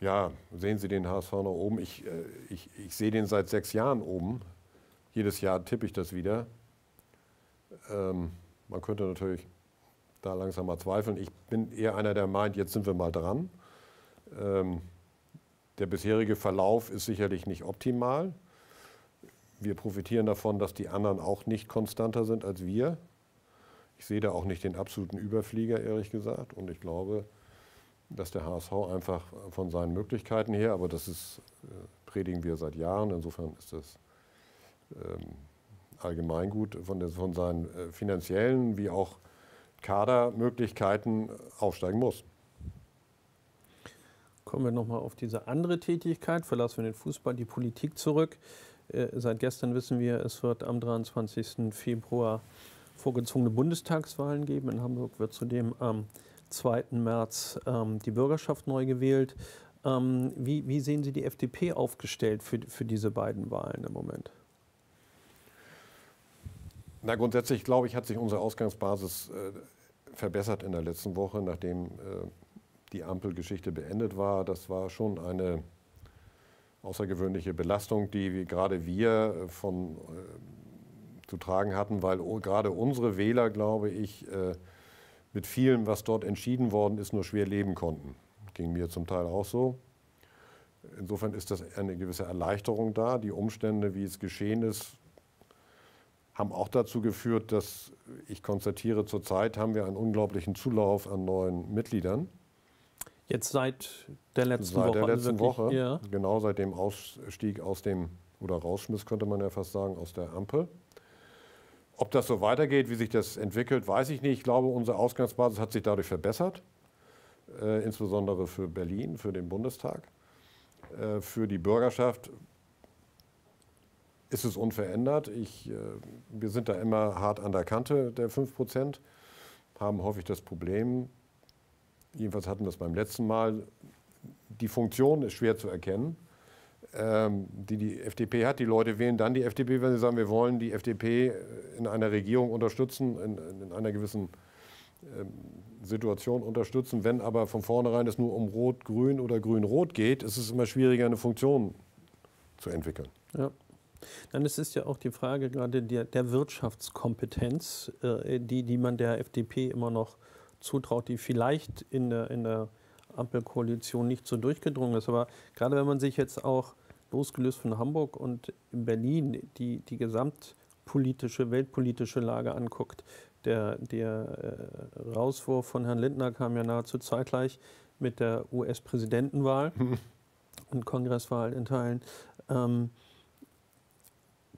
ja. ja sehen Sie den HSV noch oben? Ich, äh, ich, ich sehe den seit sechs Jahren oben. Jedes Jahr tippe ich das wieder. Ähm, man könnte natürlich da langsam mal zweifeln. Ich bin eher einer, der meint, jetzt sind wir mal dran. Ähm, der bisherige Verlauf ist sicherlich nicht optimal. Wir profitieren davon, dass die anderen auch nicht konstanter sind als wir. Ich sehe da auch nicht den absoluten Überflieger, ehrlich gesagt. Und ich glaube, dass der HSV einfach von seinen Möglichkeiten her, aber das ist, äh, predigen wir seit Jahren, insofern ist das ähm, allgemeingut, von, der, von seinen äh, finanziellen wie auch Kadermöglichkeiten aufsteigen muss. Kommen wir nochmal auf diese andere Tätigkeit, verlassen wir den Fußball, die Politik zurück. Äh, seit gestern wissen wir, es wird am 23. Februar vorgezogene Bundestagswahlen geben. In Hamburg wird zudem am 2. März ähm, die Bürgerschaft neu gewählt. Ähm, wie, wie, sehen Sie die FDP aufgestellt für, für diese beiden Wahlen im Moment? Na, grundsätzlich glaube ich, hat sich unsere Ausgangsbasis äh, verbessert in der letzten Woche, nachdem äh, die Ampelgeschichte beendet war. Das war schon eine außergewöhnliche Belastung, die gerade wir von äh, zu tragen hatten, weil gerade unsere Wähler, glaube ich, äh, mit vielem, was dort entschieden worden ist, nur schwer leben konnten. Ging mir zum Teil auch so. Insofern ist das eine gewisse Erleichterung da. Die Umstände, wie es geschehen ist, haben auch dazu geführt, dass ich konstatiere, zurzeit haben wir einen unglaublichen Zulauf an neuen Mitgliedern. Jetzt seit der letzten seit Woche. Seit der letzten also Woche, ja. genau seit dem Ausstieg aus dem oder rausschmiss, könnte man ja fast sagen, aus der Ampel. Ob das so weitergeht, wie sich das entwickelt, weiß ich nicht. Ich glaube, unsere Ausgangsbasis hat sich dadurch verbessert, äh, insbesondere für Berlin, für den Bundestag. Äh, für die Bürgerschaft ist es unverändert. Ich, äh, wir sind da immer hart an der Kante der 5 Prozent, haben häufig das Problem, jedenfalls hatten wir es beim letzten Mal, die Funktion ist schwer zu erkennen, die die FDP hat. Die Leute wählen dann die FDP, wenn sie sagen, wir wollen die FDP in einer Regierung unterstützen, in, in einer gewissen ähm, Situation unterstützen. Wenn aber von vornherein es nur um Rot-Grün oder Grün-Rot geht, ist es immer schwieriger, eine Funktion zu entwickeln. Ja. Dann ist es ja auch die Frage gerade der, der Wirtschaftskompetenz, äh, die, die man der FDP immer noch zutraut, die vielleicht in der, in der Ampelkoalition nicht so durchgedrungen ist. Aber gerade wenn man sich jetzt auch losgelöst von Hamburg und Berlin die, die gesamtpolitische, weltpolitische Lage anguckt, der, der äh, Rauswurf von Herrn Lindner kam ja nahezu zeitgleich mit der US-Präsidentenwahl und Kongresswahl in Teilen. Ähm,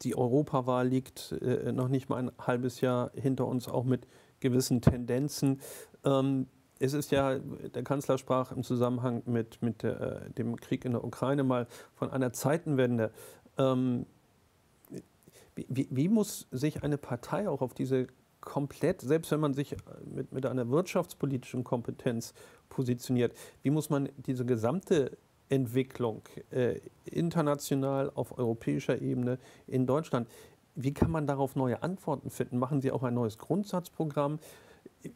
die Europawahl liegt äh, noch nicht mal ein halbes Jahr hinter uns, auch mit gewissen Tendenzen. Ähm, es ist ja, der Kanzler sprach im Zusammenhang mit, mit äh, dem Krieg in der Ukraine mal von einer Zeitenwende. Ähm, wie, wie, muss sich eine Partei auch auf diese komplett, selbst wenn man sich mit, mit einer wirtschaftspolitischen Kompetenz positioniert, wie muss man diese gesamte Entwicklung äh, international, auf europäischer Ebene, in Deutschland, wie kann man darauf neue Antworten finden? Machen Sie auch ein neues Grundsatzprogramm?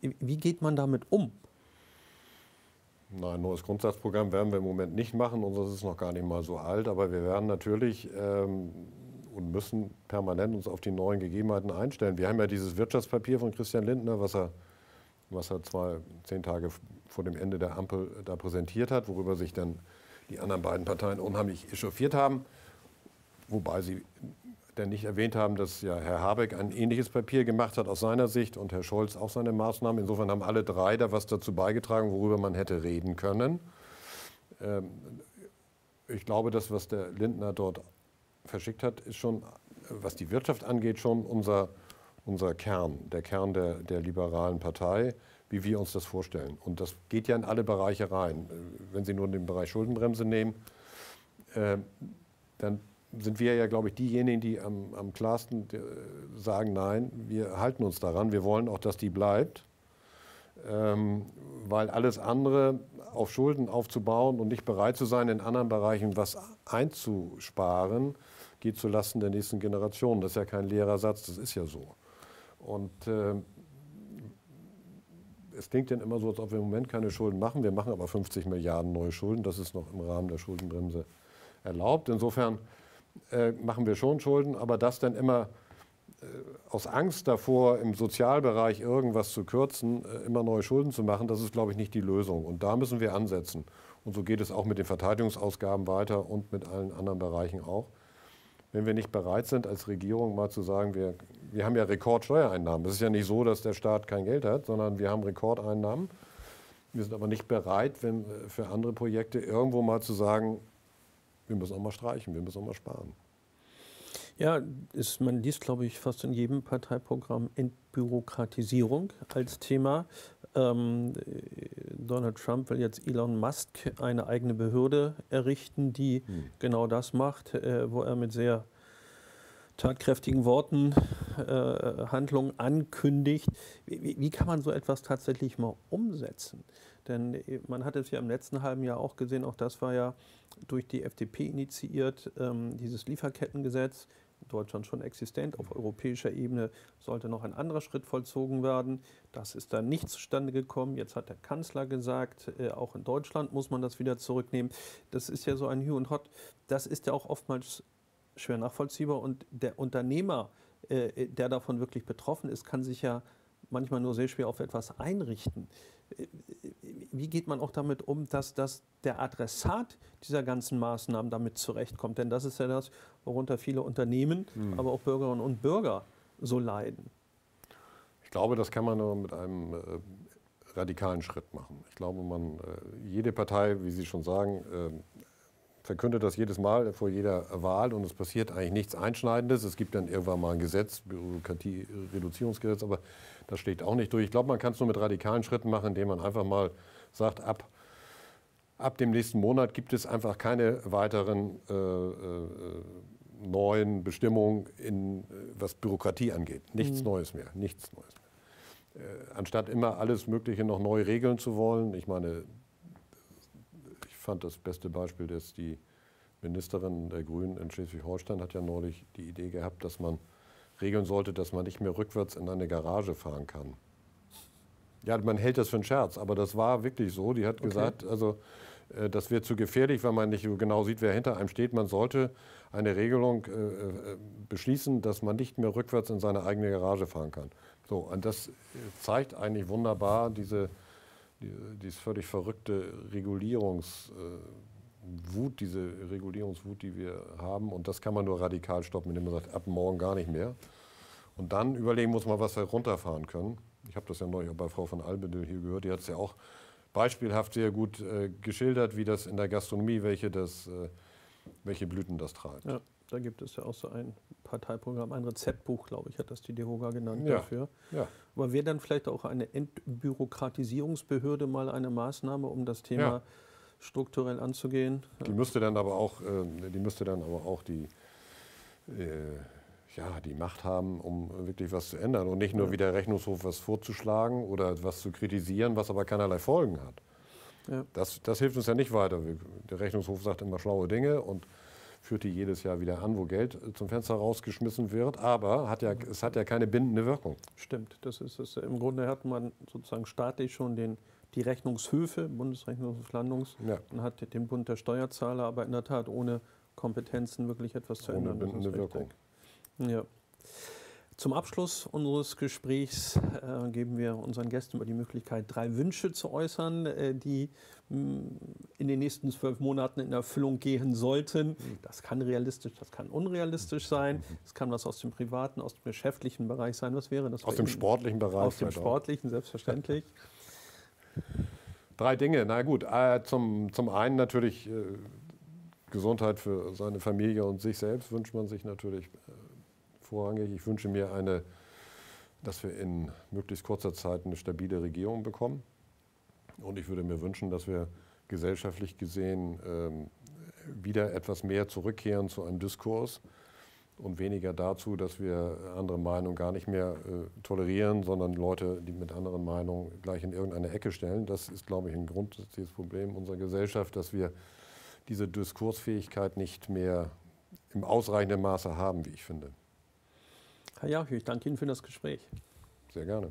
Wie geht man damit um? Nein, ein neues Grundsatzprogramm werden wir im Moment nicht machen. Unseres ist noch gar nicht mal so alt. Aber wir werden natürlich ähm, und müssen permanent uns auf die neuen Gegebenheiten einstellen. Wir haben ja dieses Wirtschaftspapier von Christian Lindner, was er, was er zwei, zehn Tage vor dem Ende der Ampel da präsentiert hat, worüber sich dann die anderen beiden Parteien unheimlich echauffiert haben. Wobei sie denn nicht erwähnt haben, dass ja Herr Habeck ein ähnliches Papier gemacht hat aus seiner Sicht und Herr Scholz auch seine Maßnahmen. Insofern haben alle drei da was dazu beigetragen, worüber man hätte reden können. Ähm, ich glaube, das, was der Lindner dort verschickt hat, ist schon, was die Wirtschaft angeht, schon unser, unser Kern, der Kern der, der liberalen Partei, wie wir uns das vorstellen. Und das geht ja in alle Bereiche rein. Wenn Sie nur den Bereich Schuldenbremse nehmen, äh, dann sind wir ja, glaube ich, diejenigen, die am, am klarsten äh, sagen, nein, wir halten uns daran, wir wollen auch, dass die bleibt, ähm, weil alles andere auf Schulden aufzubauen und nicht bereit zu sein, in anderen Bereichen was einzusparen, geht zulasten der nächsten Generation. Das ist ja kein leerer Satz, das ist ja so. Und äh, es klingt dann immer so, als ob wir im Moment keine Schulden machen. Wir machen aber 50 Milliarden neue Schulden. Das ist noch im Rahmen der Schuldenbremse erlaubt. Insofern äh, machen wir schon Schulden, aber das dann immer äh, aus Angst davor, im Sozialbereich irgendwas zu kürzen, äh, immer neue Schulden zu machen, das ist, glaube ich, nicht die Lösung. Und da müssen wir ansetzen. Und so geht es auch mit den Verteidigungsausgaben weiter und mit allen anderen Bereichen auch. Wenn wir nicht bereit sind, als Regierung mal zu sagen, wir, wir haben ja Rekordsteuereinnahmen. Es ist ja nicht so, dass der Staat kein Geld hat, sondern wir haben Rekordeinnahmen. Wir sind aber nicht bereit, wenn, für andere Projekte irgendwo mal zu sagen, wir müssen auch mal streichen, wir müssen auch mal sparen. Ja, ist, man liest, glaube ich, fast in jedem Parteiprogramm Entbürokratisierung als Thema. Ähm, Donald Trump will jetzt Elon Musk eine eigene Behörde errichten, die hm. genau das macht, äh, wo er mit sehr tatkräftigen Worten äh, Handlungen ankündigt. Wie, wie, kann man so etwas tatsächlich mal umsetzen? Denn äh, man hat es ja im letzten halben Jahr auch gesehen, auch das war ja durch die FDP initiiert, ähm, dieses Lieferkettengesetz, in Deutschland schon existent, auf europäischer Ebene sollte noch ein anderer Schritt vollzogen werden. Das ist dann nicht zustande gekommen. Jetzt hat der Kanzler gesagt, äh, auch in Deutschland muss man das wieder zurücknehmen. Das ist ja so ein Hü und Hot. Das ist ja auch oftmals schwer nachvollziehbar und der Unternehmer, äh, der davon wirklich betroffen ist, kann sich ja manchmal nur sehr schwer auf etwas einrichten. Wie geht man auch damit um, dass, dass der Adressat dieser ganzen Maßnahmen damit zurechtkommt? Denn das ist ja das, worunter viele Unternehmen, mhm. aber auch Bürgerinnen und Bürger so leiden. Ich glaube, das kann man nur mit einem äh, radikalen Schritt machen. Ich glaube, man, äh, jede Partei, wie Sie schon sagen, äh, verkündet das jedes Mal vor jeder Wahl und es passiert eigentlich nichts Einschneidendes. Es gibt dann irgendwann mal ein Gesetz, Bürokratie-Reduzierungsgesetz, aber das steht auch nicht durch. Ich glaube, man kann es nur mit radikalen Schritten machen, indem man einfach mal sagt, ab, ab dem nächsten Monat gibt es einfach keine weiteren äh, äh, neuen Bestimmungen, in, was Bürokratie angeht. Nichts mhm. Neues mehr, nichts Neues mehr. Äh, anstatt immer alles Mögliche noch neu regeln zu wollen, ich meine, fand das beste Beispiel, dass die Ministerin der Grünen in Schleswig-Holstein hat ja neulich die Idee gehabt, dass man regeln sollte, dass man nicht mehr rückwärts in eine Garage fahren kann. Ja, man hält das für einen Scherz, aber das war wirklich so. Die hat okay. gesagt, also äh, das wird zu gefährlich, weil man nicht genau sieht, wer hinter einem steht. Man sollte eine Regelung äh, äh beschließen, dass man nicht mehr rückwärts in seine eigene Garage fahren kann. So, und das zeigt eigentlich wunderbar diese dieses völlig verrückte Regulierungswut, äh, diese Regulierungswut, die wir haben. Und das kann man nur radikal stoppen, indem man sagt, ab morgen gar nicht mehr. Und dann überlegen muss man, was wir runterfahren können. Ich habe das ja neulich bei Frau von Albedel hier gehört. Die hat es ja auch beispielhaft sehr gut äh, geschildert, wie das in der Gastronomie, welche, das, äh, welche Blüten das treibt. Ja. Da gibt es ja auch so ein Parteiprogramm, ein Rezeptbuch, glaube ich, hat das die DEHOGA genannt ja. dafür. Ja. Aber wäre dann vielleicht auch eine Entbürokratisierungsbehörde mal eine Maßnahme, um das Thema ja. strukturell anzugehen? Die müsste dann aber auch, äh, die müsste dann aber auch die äh, ja, die Macht haben, um wirklich was zu ändern und nicht nur ja. wie der Rechnungshof was vorzuschlagen oder was zu kritisieren, was aber keinerlei Folgen hat. Ja. Das, das hilft uns ja nicht weiter. Der Rechnungshof sagt immer schlaue Dinge und führt die jedes Jahr wieder an, wo Geld äh, zum Fenster rausgeschmissen wird. Aber hat ja, es hat ja keine bindende Wirkung. Stimmt, das ist es. Im Grunde hat man sozusagen staatlich schon den, die Rechnungshöfe, Bundesrechnungshoflandungs, ja. und hat den Bund der Steuerzahler, aber in der Tat ohne Kompetenzen wirklich etwas zu ohne ändern. Ohne bindende Wirkung. Ja. Zum Abschluss unseres Gesprächs äh, geben wir unseren Gästen über die Möglichkeit, drei Wünsche zu äußern, äh, die mh, mm, in den nächsten zwölf Monaten in Erfüllung gehen sollten. Das kann realistisch, das kann unrealistisch sein. Es kann was aus dem privaten, aus dem geschäftlichen Bereich sein. Was wäre das? Aus dem sportlichen Bereich. Aus dem sportlichen, auch. selbstverständlich. Drei Dinge. Na gut, äh, zum, zum einen natürlich äh, Gesundheit für seine Familie und sich selbst wünscht man sich natürlich äh, vorrangig. Ich wünsche mir eine, dass wir in möglichst kurzer Zeit eine stabile Regierung bekommen. Und ich würde mir wünschen, dass wir gesellschaftlich gesehen ähm, wieder etwas mehr zurückkehren zu einem Diskurs und weniger dazu, dass wir andere Meinungen gar nicht mehr äh, tolerieren, sondern Leute, die mit anderen Meinungen gleich in irgendeine Ecke stellen. Das ist, glaube ich, ein grundsätzliches Problem unserer Gesellschaft, dass wir diese Diskursfähigkeit nicht mehr im ausreichenden Maße haben, wie ich finde. Herr Jauch, ich danke Ihnen für das Gespräch. Sehr gerne.